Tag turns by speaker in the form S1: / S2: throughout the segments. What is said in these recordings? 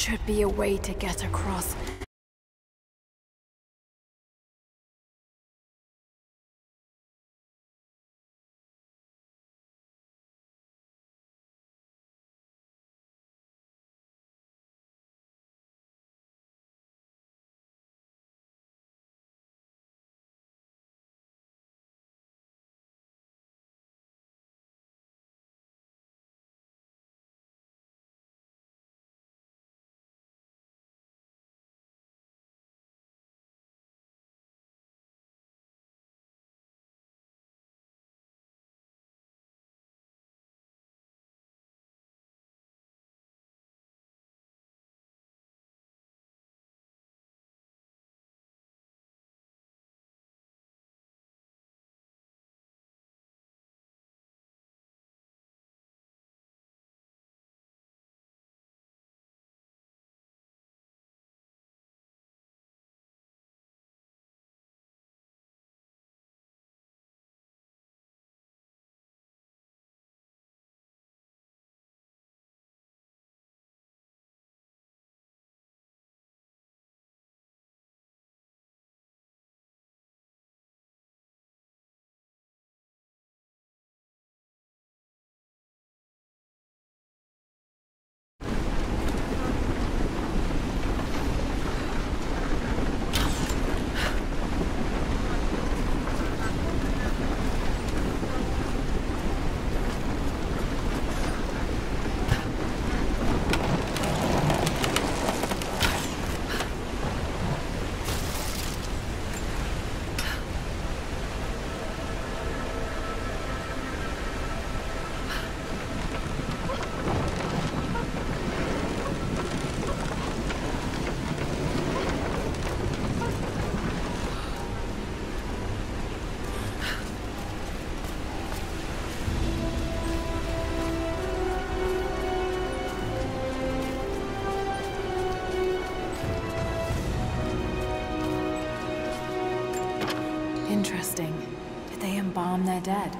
S1: should be a way to get across. Interesting. Did they embalm their dead?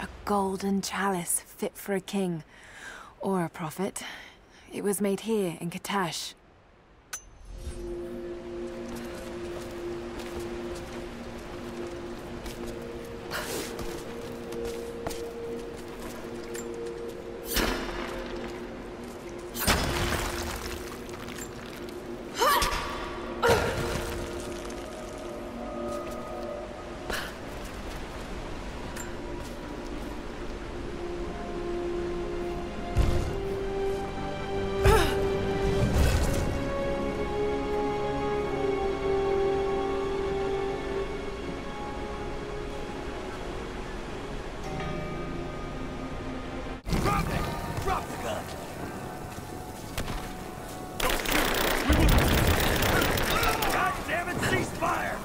S1: A golden chalice fit for a king. Or a prophet. It was made here in Kitezh. Fire!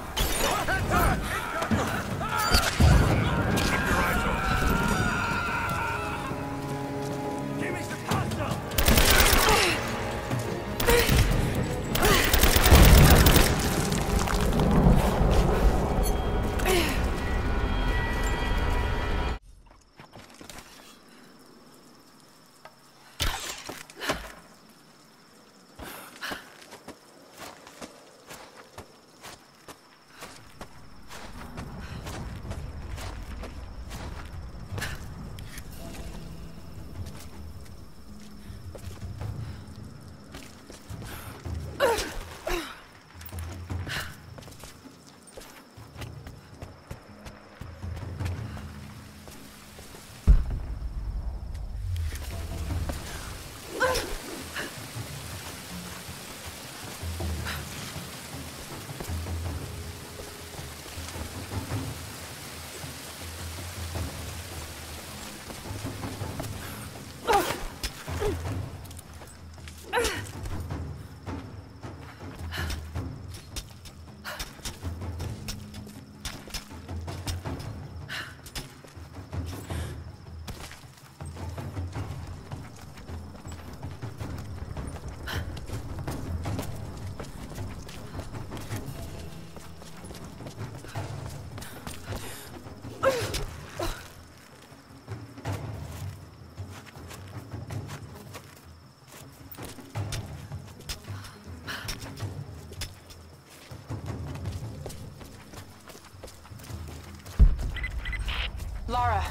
S2: Lara,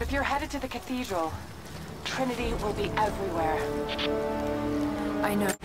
S2: if you're headed to the cathedral, Trinity will be everywhere.
S1: I know.